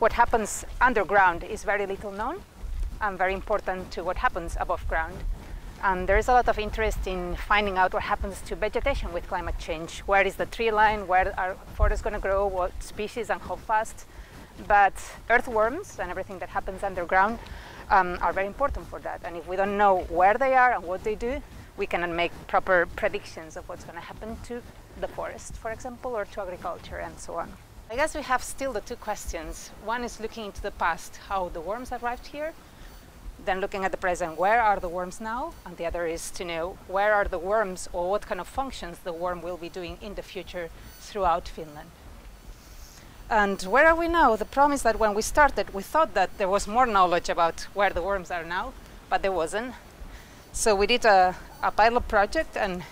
what happens underground is very little known and very important to what happens above ground. And there is a lot of interest in finding out what happens to vegetation with climate change. Where is the tree line? Where are forests going to grow? What species and how fast? But earthworms and everything that happens underground um, are very important for that. And if we don't know where they are and what they do, we cannot make proper predictions of what's going to happen to the forest, for example, or to agriculture and so on. I guess we have still the two questions. One is looking into the past, how the worms arrived here, then looking at the present, where are the worms now? And the other is to know where are the worms or what kind of functions the worm will be doing in the future throughout Finland. And where are we now? The problem is that when we started, we thought that there was more knowledge about where the worms are now, but there wasn't. So we did a, a pilot project and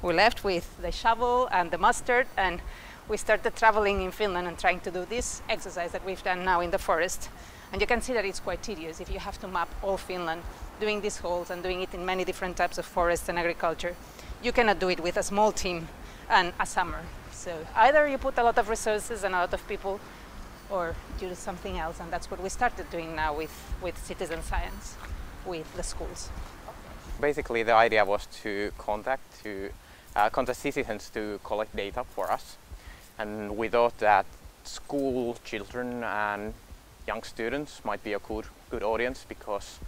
we left with the shovel and the mustard and we started traveling in Finland and trying to do this exercise that we've done now in the forest. And you can see that it's quite tedious if you have to map all Finland, doing these holes and doing it in many different types of forests and agriculture. You cannot do it with a small team and a summer. So either you put a lot of resources and a lot of people or do something else. And that's what we started doing now with, with citizen science, with the schools. Basically the idea was to contact, to uh, contact citizens to collect data for us. And we thought that school children and young students might be a good, good audience because,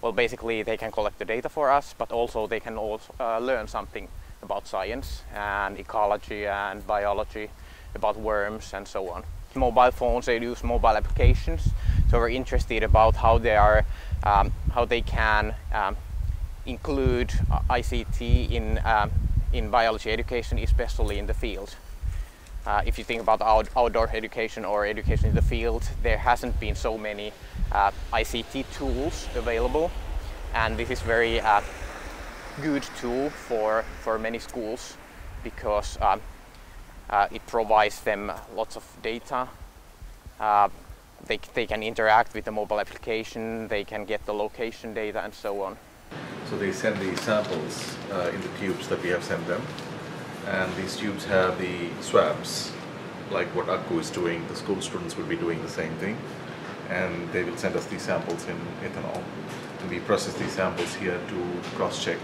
well, basically they can collect the data for us, but also they can also uh, learn something about science and ecology and biology, about worms and so on. Mobile phones, they use mobile applications, so we're interested about how they are, um, how they can um, include ICT in, um, in biology education, especially in the field. Uh, if you think about out outdoor education or education in the field, there hasn't been so many uh, ICT tools available, and this is very uh, good tool for for many schools because um, uh, it provides them lots of data. Uh, they, they can interact with the mobile application, they can get the location data and so on. So they send the samples uh, in the tubes that we have sent them and these tubes have the swabs like what Akku is doing, the school students will be doing the same thing and they will send us these samples in ethanol and we process these samples here to cross-check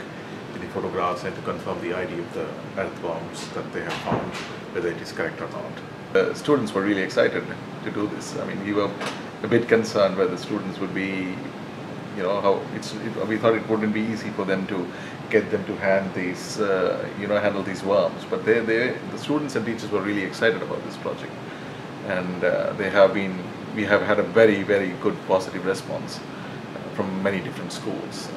the photographs and to confirm the ID of the earthworms that they have found, whether it is correct or not. The students were really excited to do this. I mean, we were a bit concerned whether students would be you know how it's it, we thought it wouldn't be easy for them to get them to hand these uh, you know handle these worms. But they they the students and teachers were really excited about this project. And uh, they have been we have had a very very good positive response from many different schools